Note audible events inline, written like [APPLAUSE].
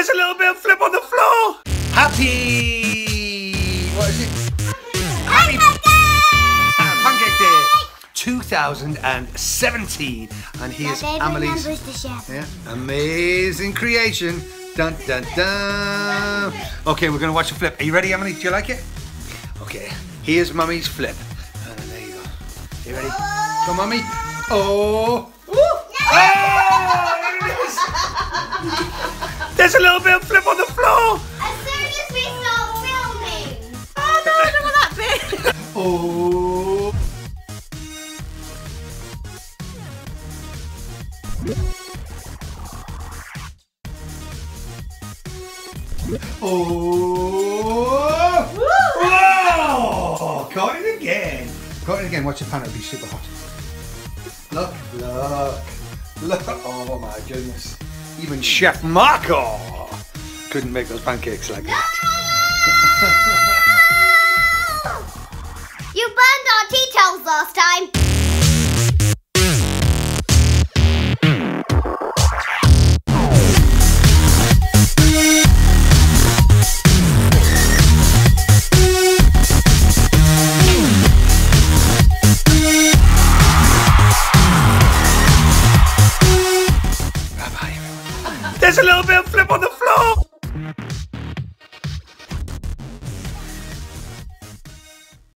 There's a little bit of flip on the floor. Happy. What is it? Happy Pancake Day 2017. And here's Amelie's the yeah, amazing creation. Dun dun dun. Okay, we're gonna watch a flip. Are you ready, Emily? Do you like it? Okay, here's Mummy's flip. And there you go. You ready? Go, Mummy. Oh, There's a little bit of flip on the floor. As soon as we start filming. Oh no, I don't want that bit. [LAUGHS] Oh. Oh! Whoa! Oh, Caught it again. Caught it again. Watch the pan. It'll be super hot. Look, look, look. Oh my goodness. Even Chef Marco couldn't make those pancakes like that. [LAUGHS] You burned our tea towels last time. There's a little bit of flip on the.